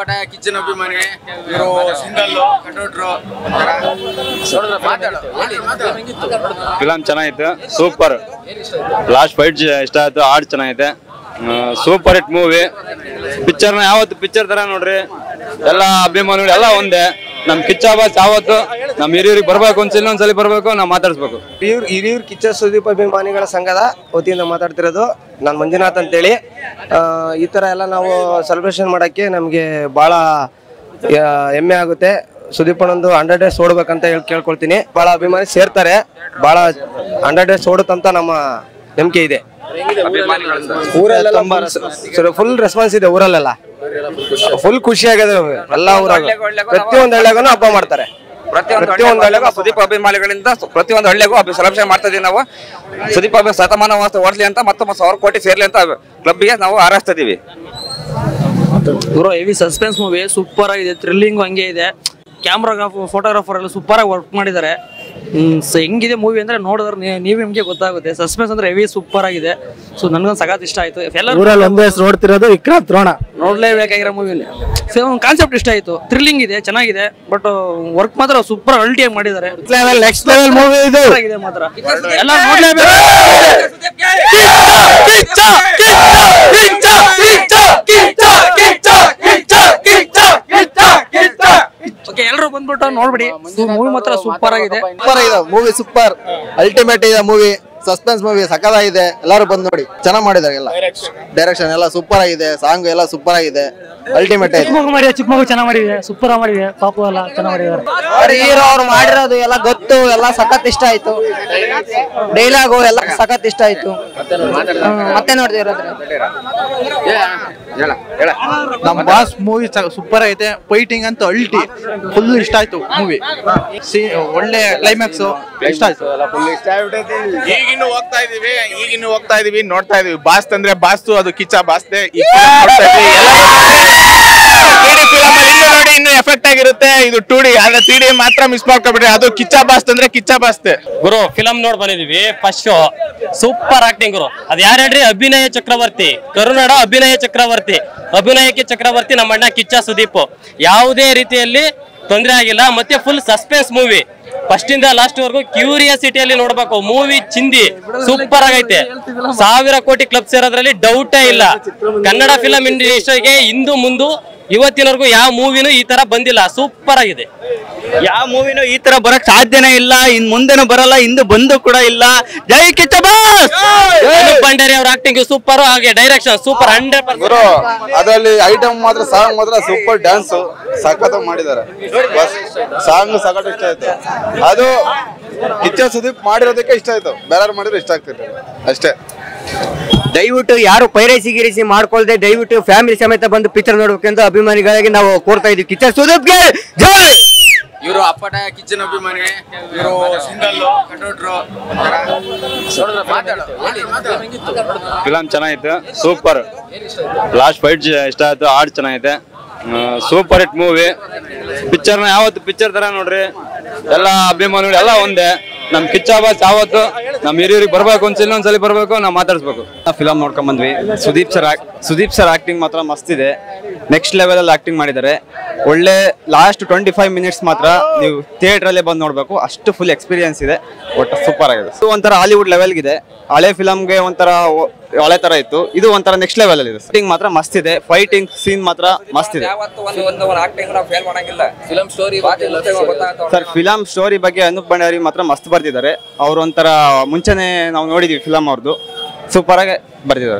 ಅಪ್ಪಟ ಕಿಚನ್ ಅಭಿಮಾನಿ ಇವರು ಸಿಂಗಲ್ ಕಟೌಟ್ರು ಫಿಲಮ್ ಚೆನ್ನಾಗಿತ್ತು ಸೂಪರ್. ಲಾಸ್ಟ್ ಫೈಟ್ ಇಷ್ಟ ಆಯ್ತು ಹಾಡ್ ಚೆನ್ನಾಗಿದೆ ಸೂಪರ್ ಹಿಟ್ ಮೂವಿ ಪಿಕ್ಚರ್ನ ಯಾವತ್ತು ಪಿಕ್ಚರ್ ತರ ನೋಡ್ರಿ? ಎಲ್ಲ ಅಭಿಮಾನಿಗಳು ಎಲ್ಲ ಒಂದೇ. ನಮ್ ಕಿಚ್ಚ ಬಾಸ್ ಯಾವತ್ತು ನಮ್ ಹಿರಿಯರಿಗೆ ಬರ್ಬೇಕು ಒಂದ್ಸಲ ಒಂದ್ಸಲಿ ಬರ್ಬೇಕು ನಾವು ಮಾತಾಡ್ಸ್ಬೇಕು. ಹಿರಿಯೂರ್ ಹಿರಿಯೂರ್ ಕಿಚ್ಚ ಸುದೀಪ್ ಅಭಿಮಾನಿಗಳ ಸಂಘದ ವತಿಯಿಂದ ಮಾತಾಡ್ತಿರೋದು ನಾನು ಮಂಜುನಾಥ್ ಅಂತೇಳಿ. ಆ, ಈ ತರ ಎಲ್ಲ ನಾವು ಸೆಲೆಬ್ರೇಷನ್ ಮಾಡಕ್ಕೆ ನಮಗೆ ಬಹಳ ಹೆಮ್ಮೆ ಆಗುತ್ತೆ. ಸುದೀಪ್ ಅಣ್ಣಂದು ಹಂಡ್ರೆಡ್ ಡೇಸ್ ಓಡ್ಬೇಕಂತ ಹೇಳಿ ಕೇಳ್ಕೊಳ್ತೀನಿ. ಬಹಳ ಅಭಿಮಾನಿ ಸೇರ್ತಾರೆ. ಬಹಳ ಹಂಡ್ರೆಡ್ ಡೇಸ್ ಓಡುತ್ತಂತ ನಮ್ಮ ನಂಬಿಕೆ ಇದೆ. ಊರಲ್ಲೆಲ್ಲ ಫುಲ್ ರೆಸ್ಪಾನ್ಸ್ ಇದೆ ಊರಲ್ಲೆಲ್ಲ. ಫುಲ್ ಖುಷಿ ಆಗಿದೆ ಎಲ್ಲ ಊರಾಗ ಪ್ರತಿಯೊಂದು ಹಳ್ಳಿಗೂ ಹಬ್ಬ ಮಾಡ್ತಾರೆ. ಪ್ರತಿಯೊಂದು ಹಳ್ಳಿಗೂ ಸುದೀಪ್ ಅಭಿಮಾನಿಗಳಿಂದ ಪ್ರತಿಯೊಂದು ಹಳ್ಳಿಗೂ ಅಭಿ ಸೆಲೆಬ್ರೇಷನ್ ಮಾಡ್ತಾ ಇದೀವಿ ನಾವು. ಸುದೀಪ್ ಅಭಿ ಶತಮಾನ ವಾಸ ಓಡ್ಲಿ ಅಂತ ಮತ್ತೆ ಸಾವಿರ ಕೋಟಿ ಸೇರ್ಲಿ ಅಂತ ಕ್ಲಬ್ಗೆ ನಾವು ಹಾರೈಸ್ತಾ ಇದೀವಿ. ಗುರು ಹೆವಿ ಸಸ್ಪೆನ್ಸ್ ಮೂವಿ ಸೂಪರ್ ಆಗಿದೆ ಥ್ರಿಲ್ಲಿಂಗ್ ಹಂಗೆ ಇದೆ. ಕ್ಯಾಮ್ರಾಗ್ರಾಫ್ ಫೋಟೋಗ್ರಾಫರ್ ಎಲ್ಲ ಸೂಪರ್ ಆಗಿ ವರ್ಕ್ ಮಾಡಿದ್ದಾರೆ. ಸೊ ಹೆಂಗಿದೆ ಮೂವಿ ಅಂದ್ರೆ ನೋಡಿದ್ರೆ ನೀವು ನಿಮಗೆ ಗೊತ್ತಾಗುತ್ತೆ. ಸಸ್ಪೆನ್ಸ್ ಅಂದ್ರೆ ಹೆವಿ ಸೂಪರ್ ಆಗಿದೆ. ಸೊ ನನ್ಗೊಂದು ಸಗತ್ ಇಷ್ಟ ಆಯ್ತು. ಎಲ್ಲ ಊರಲ್ಲಿ ಒಂದೇ ಹೆಸರು ನೋಡ್ತಿರೋದು ವಿಕ್ರಾಂತ್ ದ್ರೋಣ. ನೋಡ್ಲೇಬೇಕಾಗಿರೋ ಮೂವಿಲಿ ಸೊ ಕಾನ್ಸೆಪ್ಟ್ ಇಷ್ಟ ಆಯ್ತು. ಥ್ರಿಲ್ಲಿಂಗ್ ಇದೆ ಚೆನ್ನಾಗಿದೆ ಬಟ್ ವರ್ಕ್ ಮಾತ್ರ ಸೂಪರ್ ಅಲ್ಟಿಯಾಗಿ ಮಾಡಿದ್ದಾರೆ. ನೆಕ್ಸ್ಟ್ ಲೆವೆಲ್ ಮೂವಿ ಇದು. ಆಗಿದೆ ಮಾತ್ರ. ಎಲ್ಲ ನೋಡ್ಲೇಬೇಕು. ಬಂದ್ಬಿಟ್ಟು ನೋಡ್ಬಿಡಿ. ಮೂವಿ ಮಾತ್ರ ಸೂಪರ್ ಆಗಿದೆ. ಸೂಪರ್ ಆಗಿದೆ ಮೂವಿ ಸೂಪರ್ ಅಲ್ಟಿಮೇಟ್ ಇದೆ ಮೂವಿ ಸಸ್ಪೆನ್ಸ್ ಮೂವಿ ಸಖತ್ತಾಗಿದೆ. ಎಲ್ಲರೂ ಬಂದು ನೋಡಿ. ಚೆನ್ನಾಗಿ ಮಾಡಿದ್ದಾರೆ ಎಲ್ಲ. ಡೈರೆಕ್ಷನ್ ಎಲ್ಲ ಸೂಪರ್ ಆಗಿದೆ ಸಾಂಗ್ ಎಲ್ಲ ಸೂಪರ್ ಆಗಿದೆ. ಅಲ್ಟಿಮೇಟ್ ಚಿಕ್ಕಮಗು ಚಿಕ್ಕ ಮಗು ಚೆನ್ನಾಗಿ ಮಾಡಿದೆ. ಸೂಪರ್ ಮಾಡಿದೆ. ಪಾಪು ಎಲ್ಲ ಚೆನ್ನಾಗಿ ಮಾಡಿದ್ದಾರೆ. ಹೀರೋ ಅವ್ರು ಮಾಡಿರೋದು ಎಲ್ಲ ಗೊತ್ತು ಎಲ್ಲ ಸಖತ್ ಇಷ್ಟ ಆಯ್ತು. ಡೈಲಾಗು ಎಲ್ಲ ಸಖತ್ ಇಷ್ಟ ಆಯ್ತು. ಮತ್ತೆ ನೋಡ್ತಿರೋದ್ರೆ ನಮ್ ಬಾಸ್ ಮೂವಿ ಸೂಪರ್ ಐತೆ ಫೈಟಿಂಗ್ ಅಂತ ಅಲ್ಟಿ ಫುಲ್ ಇಷ್ಟ ಆಯ್ತು ಮೂವಿ ಒಳ್ಳೆ ಕ್ಲೈಮ್ಯಾಕ್ಸ್ ಇಷ್ಟ ಆಯ್ತು. ಈಗಿನ್ನು ಹೋಗ್ತಾ ಇದೀವಿ ಈಗಿನ್ನು ಹೋಗ್ತಾ ಇದೀವಿ ನೋಡ್ತಾ ಇದೀವಿ. ಬಾಸ್ ತಂದ್ರೆ ಬಾಸ್ತು ಅದು ಕಿಚ್ಚ ಬಾಸ್ತೆ ಈ film ನೋಡ್ತಾ ಇದೀವಿ. ಎಲ್ಲ 3D film ಅಲ್ಲಿ ಇನ್ನು ನೋಡಿ ಇನ್ನು ಎಫೆಕ್ಟ್ ಇದು ಟು ಡಿ ಆದ್ರೆ ತ್ರೀ ಡಿ ಮಾತ್ರ ಮಿಸ್ ಮಾಡ್ಕೊಬಿಟ್ರಿ ಅದು ಕಿಚ್ಚ ಬಾಸ್ ಅಂದ್ರೆ ಕಿಚ್ಚ ಬಾಸ್ತೆ ಗುರು ಫಿಲಂ ನೋಡ್ ಬಂದಿದೀವಿ ಫಸ್ಟ್ ಶೋ ಸೂಪರ್ ಆಕ್ಟಿಂಗ್ ಗುರು. ಅದ್ ಯಾರು ಹೇಳ್ರಿ? ಅಭಿನಯ ಚಕ್ರವರ್ತಿ. ಕರುನಾಡ ಅಭಿನಯ ಚಕ್ರವರ್ತಿ. ಅಭಿನಯಕ್ಕೆ ಚಕ್ರವರ್ತಿ ನಮ್ಮ ಅಣ್ಣ ಕಿಚ್ಚ ಸುದೀಪ್. ಯಾವುದೇ ರೀತಿಯಲ್ಲಿ ತೊಂದರೆ ಆಗಿಲ್ಲ. ಮತ್ತೆ ಫುಲ್ ಸಸ್ಪೆನ್ಸ್ ಮೂವಿ ಫಸ್ಟ್ ಇಂದ ಲಾಸ್ಟ್ ವರೆಗೂ ಕ್ಯೂರಿಯಾಸಿಟಿಯಲ್ಲಿ ನೋಡ್ಬೇಕು. ಮೂವಿ ಚಿಂದಿ. ಸೂಪರ್ ಆಗೈತೆ. ಸಾವಿರ ಕೋಟಿ ಕ್ಲಬ್ ಸೇರೋದ್ರಲ್ಲಿ ಡೌಟೇ ಇಲ್ಲ. ಕನ್ನಡ ಫಿಲಂ ಇಂಡಸ್ಟ್ರಿಗೆ ಇಂದು ಮುಂದು ಇವತ್ತಿನವರೆಗೂ ಯಾವ ಮೂವಿನೂ ಈ ತರ ಬಂದಿಲ್ಲ. ಸೂಪರ್ ಆಗಿದೆ. ಯಾವ ಮೂವಿನೂ ಈ ತರ ಬರಕ್ ಸಾಧ್ಯನೇ ಇಲ್ಲ. ಇನ್ ಮುಂದೆನೂ ಬರಲ್ಲ ಇಂದು ಬಂದು ಕೂಡ ಇಲ್ಲ. ಜೈ ಕಿಚ್ಚ ಬಾಸ್! ಭಂಡಾರಿ ಅವ್ರ ಆಕ್ಟಿಂಗ್ ಸೂಪರ್ ಹಾಗೆ ಡೈರೆಕ್ಷನ್ ಸೂಪರ್ ಹಂಡ್ರೆಡ್ ಗುರು ಅದರಲ್ಲಿ ಐಟಮ್ ಮಾತ್ರ ಸಾಂಗ್ ಮಾತ್ರ ಸೂಪರ್ ಡ್ಯಾನ್ಸ್ ಸಖತ್ ಮಾಡಿದ್ದಾರೆ. ಸಾಂಗ್ ಸಖತ್ ಇಷ್ಟ ಆಯ್ತು. ಅದು ಕಿಚ್ಚ ಸುದೀಪ್ ಮಾಡಿರೋದಕ್ಕೆ ಇಷ್ಟ ಆಯ್ತು. ಬೇರೆ ಮಾಡಿದ್ರೆ ಇಷ್ಟ ಆಗ್ತಿರ್ಲಿಲ್ಲ. ಅಷ್ಟೇ. ದಯವಿಟ್ಟು ಯಾರು ಪೈರಸಿ ಗಿರಿಸಿ ಮಾಡ್ಕೊಳ್ದೆ ದಯವಿಟ್ಟು ಫ್ಯಾಮಿಲಿ ಸಮೇತ ಬಂದು ಪಿಕ್ಚರ್ ನೋಡ್ಬೇಕೆಂದು ಅಭಿಮಾನಿಗಳಿಗೆ ನಾವು ಕೋರ್ತಾ ಇದೀವಿ ಕಿಚ್ಚರ್ ಸುದೀಪ್ಗೆ ಜೈ! ಇವರು ಅಪ್ಪಟ ಕಿಚನ್ ಅಭಿಮಾನಿ ಇವರು ಸಿಂಗಲ್ ಕಟೌಟ್ರು. ಫಿಲಮ್ ಚೆನ್ನಾಗಿತ್ತು ಸೂಪರ್. ಲಾಸ್ಟ್ ಫೈಟ್ ಇಷ್ಟ ಆಯ್ತು ಹಾಡ್ ಚೆನ್ನಾಗಿದೆ ಸೂಪರ್ ಹಿಟ್ ಮೂವಿ ಪಿಕ್ಚರ್ನ ಯಾವತ್ತು ಪಿಕ್ಚರ್ ತರ ನೋಡ್ರಿ? ಎಲ್ಲ ಅಭಿಮಾನಿಗಳು ಎಲ್ಲ ಒಂದೇ. ನಮ್ ಕಿಚ್ಚ ಬಾಸ್ ಯಾವತ್ತು ನಮ್ ಹಿರಿಯರಿಗೆ ಬರ್ಬೇಕು ಒಂದ್ಸಲ ಒಂದ್ಸಲಿ ಬರ್ಬೇಕು ನಾವು ಮಾತಾಡ್ಸ್ಬೇಕು. ಫಿಲಮ್ ನೋಡ್ಕೊಂಡ್ ಬಂದ್ವಿ Sudeep sir Sudeep sir acting ಮಾತ್ರ ಮಸ್ತ್ ಇದೆ. ನೆಕ್ಸ್ಟ್ ಲೆವೆಲ್ ಅಲ್ಲಿ ಆಕ್ಟಿಂಗ್ ಮಾಡಿದ್ದಾರೆ. ಒಳ್ಳೆ ಲಾಸ್ಟ್ ಟ್ವೆಂಟಿ ಫೈವ್ ಮಿನಿಟ್ಸ್ ಮಾತ್ರ ನೀವು ಥಿಯೇಟರ್ ಅಲ್ಲೇ ಬಂದು ನೋಡ್ಬೇಕು. ಅಷ್ಟು ಫುಲ್ ಎಕ್ಸ್ಪೀರಿಯನ್ಸ್ ಇದೆ. ಒಟ್ಟು ಸೂಪರ್ ಆಗಿದೆ. ಇದು ಒಂಥರ ಹಾಲಿವುಡ್ ಲೆವೆಲ್ ಇದೆ ಹಳೆ ಫಿಲಮ್ಗೆ ಒಂಥರ ಹಳೆ ತರ ಇತ್ತು. ಇದು ಒಂಥರ ನೆಕ್ಸ್ಟ್ ಲೆವೆಲ್ ಅಲ್ಲಿ ಇದೆ. ಮಾತ್ರ ಮಸ್ತ್ ಇದೆ. ಫೈಟಿಂಗ್ ಸೀನ್ ಮಾತ್ರ ಮಸ್ತ್ ಇದೆ. ಸರ್ ಒಂದು ಒಂದು ಆಕ್ಟಿಂಗ್ ನಾವು ಫೇಲ್ ಮಾಡಂಗಿಲ್ಲ ಫಿಲಂ ಸ್ಟೋರಿ ಬಗ್ಗೆ ಅನೂಪ್ ಭಂಡಾರಿ ಮಾತ್ರ ಮಸ್ತ್ ಬರ್ತಿದ್ದಾರೆ ಅವ್ರು ಒಂಥರ ಮುಂಚೆನೆ ನಾವು ನೋಡಿದೀವಿ ಫಿಲಂ ಅವ್ರದ್ದು ಸೂಪರ್ ಆಗಿ ಬರ್ತಿದ್ದಾರೆ